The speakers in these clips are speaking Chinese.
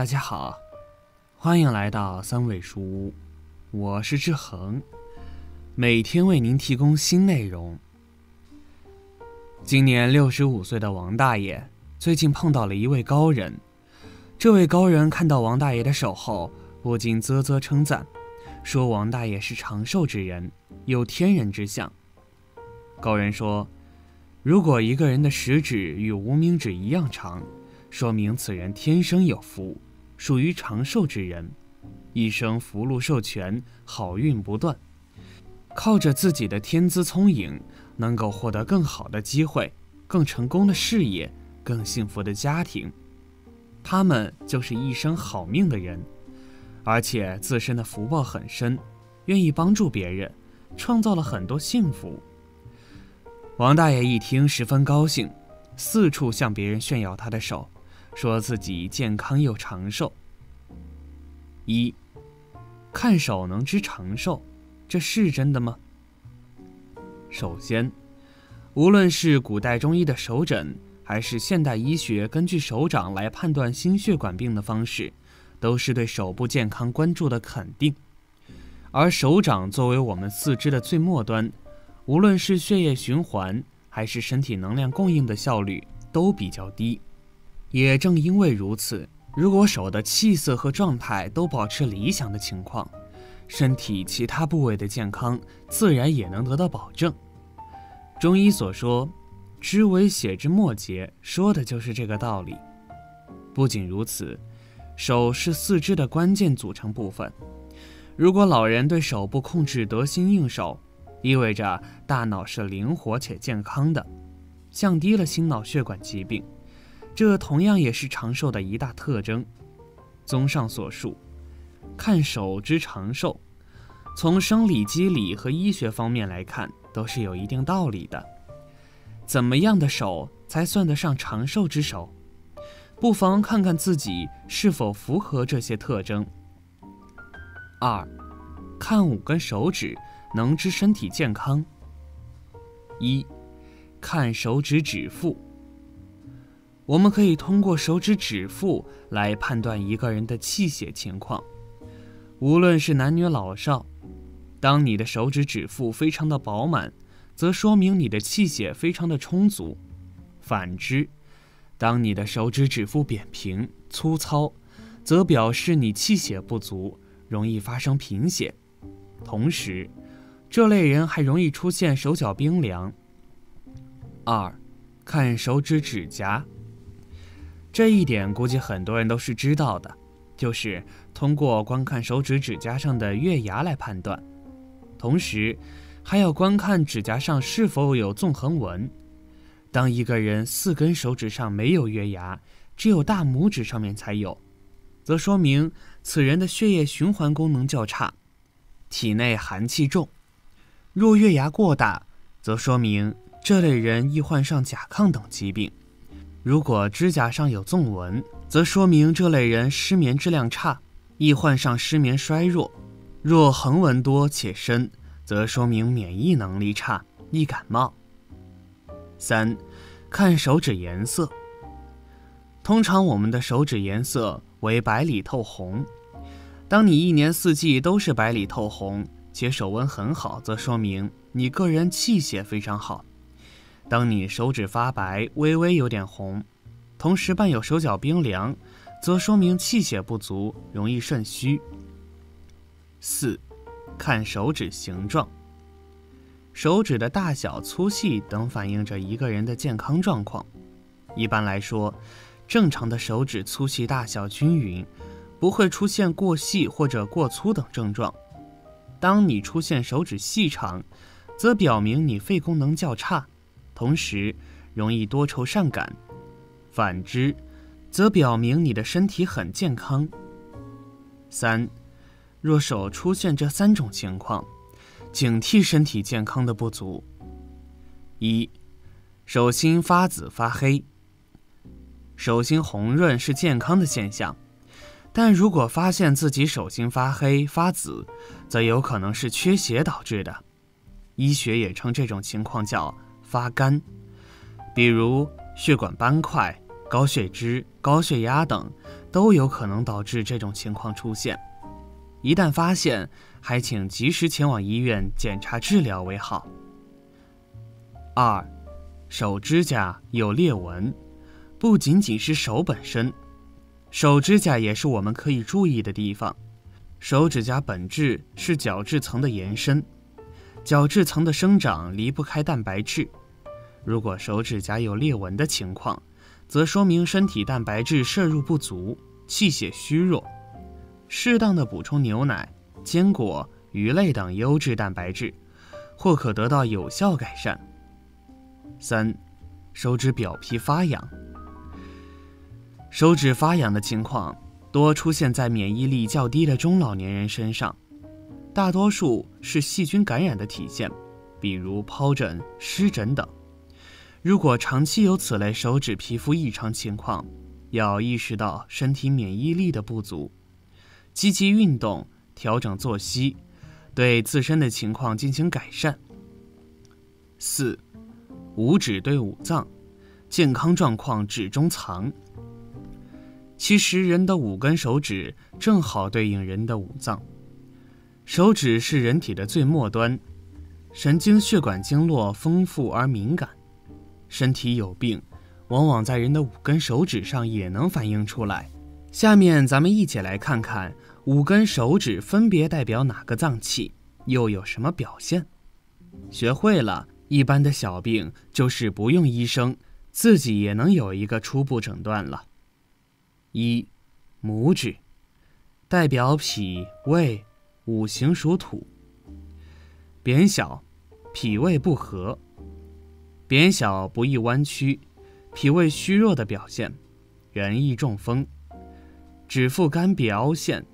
大家好，欢迎来到三味书屋，我是志恒，每天为您提供新内容。今年六十五岁的王大爷最近碰到了一位高人，这位高人看到王大爷的手后，不禁啧啧称赞，说王大爷是长寿之人，有天人之相。高人说，如果一个人的食指与无名指一样长，说明此人天生有福。属于长寿之人，一生福禄寿全，好运不断，靠着自己的天资聪颖，能够获得更好的机会、更成功的事业、更幸福的家庭。他们就是一生好命的人，而且自身的福报很深，愿意帮助别人，创造了很多幸福。王大爷一听十分高兴，四处向别人炫耀他的手。说自己健康又长寿。一，看手能知长寿，这是真的吗？首先，无论是古代中医的手诊，还是现代医学根据手掌来判断心血管病的方式，都是对手部健康关注的肯定。而手掌作为我们四肢的最末端，无论是血液循环，还是身体能量供应的效率都比较低。也正因为如此，如果手的气色和状态都保持理想的情况，身体其他部位的健康自然也能得到保证。中医所说“知为血之末节”，说的就是这个道理。不仅如此，手是四肢的关键组成部分。如果老人对手部控制得心应手，意味着大脑是灵活且健康的，降低了心脑血管疾病。这同样也是长寿的一大特征。综上所述，看手之长寿，从生理机理和医学方面来看，都是有一定道理的。怎么样的手才算得上长寿之手？不妨看看自己是否符合这些特征。二，看五根手指能知身体健康。一，看手指指腹。我们可以通过手指指腹来判断一个人的气血情况，无论是男女老少。当你的手指指腹非常的饱满，则说明你的气血非常的充足；反之，当你的手指指腹扁平粗糙，则表示你气血不足，容易发生贫血。同时，这类人还容易出现手脚冰凉。二，看手指指甲。这一点估计很多人都是知道的，就是通过观看手指指甲上的月牙来判断，同时还要观看指甲上是否有纵横纹。当一个人四根手指上没有月牙，只有大拇指上面才有，则说明此人的血液循环功能较差，体内寒气重。若月牙过大，则说明这类人易患上甲亢等疾病。如果指甲上有纵纹，则说明这类人失眠质量差，易患上失眠衰弱；若横纹多且深，则说明免疫能力差，易感冒。三，看手指颜色。通常我们的手指颜色为白里透红。当你一年四季都是白里透红，且手温很好，则说明你个人气血非常好。当你手指发白，微微有点红，同时伴有手脚冰凉，则说明气血不足，容易肾虚。四，看手指形状，手指的大小、粗细等反映着一个人的健康状况。一般来说，正常的手指粗细大小均匀，不会出现过细或者过粗等症状。当你出现手指细长，则表明你肺功能较差。同时，容易多愁善感；反之，则表明你的身体很健康。三，若手出现这三种情况，警惕身体健康的不足。一，手心发紫发黑。手心红润是健康的现象，但如果发现自己手心发黑发紫，则有可能是缺血导致的。医学也称这种情况叫。发干，比如血管斑块、高血脂、高血压等，都有可能导致这种情况出现。一旦发现，还请及时前往医院检查治疗为好。二，手指甲有裂纹，不仅仅是手本身，手指甲也是我们可以注意的地方。手指甲本质是角质层的延伸，角质层的生长离不开蛋白质。如果手指甲有裂纹的情况，则说明身体蛋白质摄入不足，气血虚弱。适当的补充牛奶、坚果、鱼类等优质蛋白质，或可得到有效改善。三，手指表皮发痒。手指发痒的情况多出现在免疫力较低的中老年人身上，大多数是细菌感染的体现，比如疱疹、湿疹等。如果长期有此类手指皮肤异常情况，要意识到身体免疫力的不足，积极运动，调整作息，对自身的情况进行改善。四。五指对五脏，健康状况指中藏。其实人的五根手指正好对应人的五脏。手指是人体的最末端，神经血管经络丰富而敏感。身体有病，往往在人的五根手指上也能反映出来。下面咱们一起来看看五根手指分别代表哪个脏器，又有什么表现。学会了。一般的小病就是不用医生，自己也能有一个初步诊断了。一，拇指，代表脾胃，五行属土。扁小，脾胃不和。扁小不易弯曲，脾胃虚弱的表现，人易中风。指腹干瘪凹陷，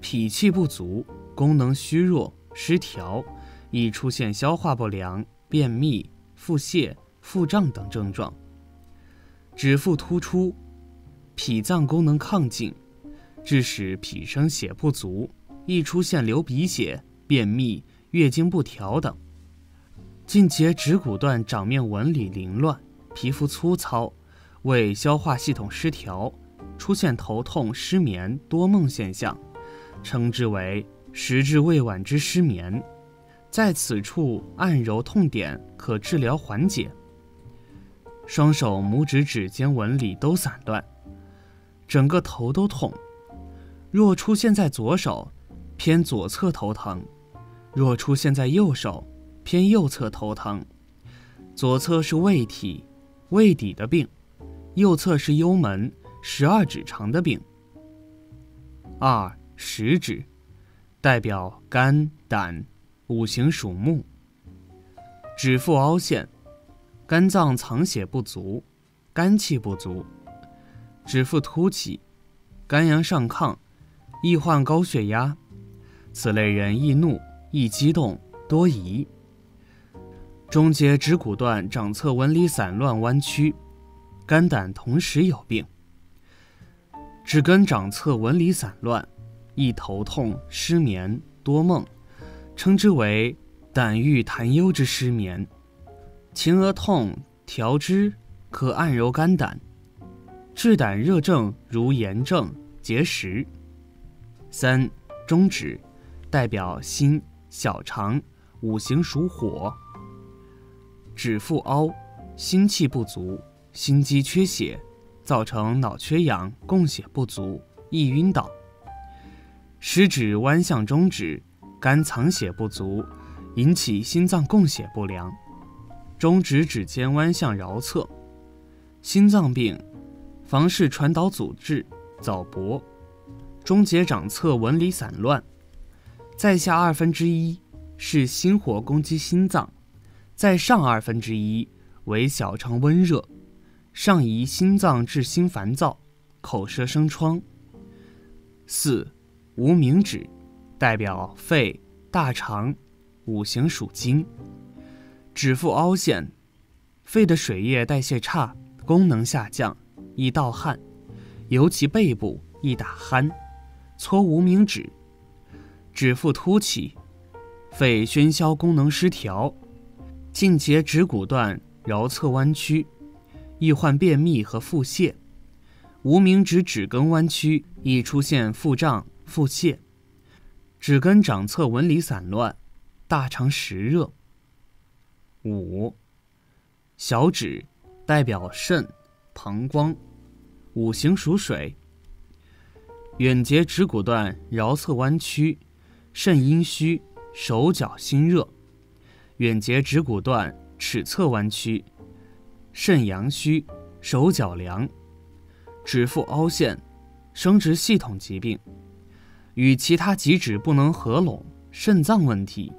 脾气不足，功能虚弱失调，易出现消化不良。便秘、腹泻、腹胀等症状，指腹突出，脾脏功能亢进，致使脾生血不足，易出现流鼻血、便秘、月经不调等。近节指骨段掌面纹理凌乱，皮肤粗糙，胃消化系统失调，出现头痛、失眠、多梦现象，称之为时至未晚之失眠。在此处按揉痛点，可治疗缓解。双手拇指指尖纹理都散乱，整个头都痛。若出现在左手，偏左侧头疼；若出现在右手，偏右侧头疼。左侧是胃体、胃底的病，右侧是幽门、十二指肠的病。二食指，代表肝胆。五行属木，指腹凹陷，肝脏藏血不足，肝气不足；指腹凸起，肝阳上亢，易患高血压。此类人易怒、易激动、多疑。中节指骨段掌侧纹理散乱弯曲，肝胆同时有病。指根掌侧纹理散乱，易头痛、失眠、多梦。称之为胆郁痰忧之失眠，情额痛调之，可按揉肝胆，治胆热症如炎症、结石。三中指，代表心、小肠，五行属火。指腹凹，心气不足，心肌缺血，造成脑缺氧、供血不足，易晕倒。食指弯向中指。肝藏血不足，引起心脏供血不良。中指指尖弯向桡侧，心脏病，房室传导阻滞，早搏。中节掌侧纹理散乱，在下二分之一是心火攻击心脏，在上二分之一为小肠温热，上移心脏致心烦躁，口舌生疮。四无名指。代表肺、大肠，五行属金。指腹凹陷，肺的水液代谢差，功能下降，易盗汗，尤其背部易打鼾。搓无名指。指腹凸起，肺宣消功能失调，近节指骨段桡侧弯曲，易患便秘和腹泻。无名指指根弯曲，易出现腹胀、腹泻；指根掌侧纹理散乱，大肠实热。五，小指代表肾、膀胱，五行属水。远节指骨段桡侧弯曲，肾阴虚，手脚心热；远节指骨段尺侧弯曲，肾阳虚，手脚凉。指腹凹陷，生殖系统疾病，与其他几指不能合拢，肾脏问题。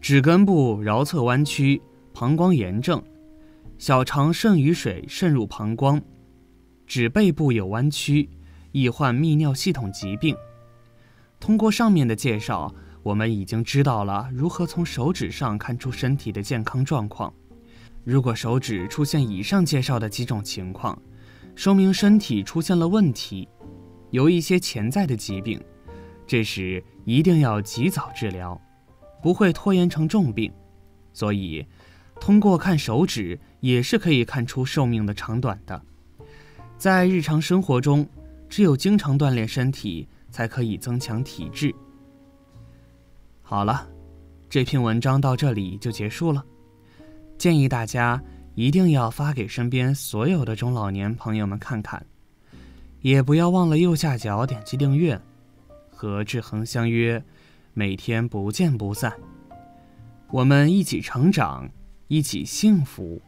指根部桡侧弯曲，膀胱炎症，小肠肾与水渗入膀胱，指背部有弯曲。易患泌尿系统疾病。通过上面的介绍，我们已经知道了如何从手指上看出身体的健康状况。如果手指出现以上介绍的几种情况，说明身体出现了问题，有一些潜在的疾病。这时一定要及早治疗，不会拖延成重病。所以，通过看手指也是可以看出寿命的长短的。在日常生活中。只有经常锻炼身体，才可以增强体质。好了，这篇文章到这里就结束了。建议大家一定要发给身边所有的中老年朋友们看看，也不要忘了右下角点击订阅。和志恒相约，每天不见不散。我们一起成长，一起幸福。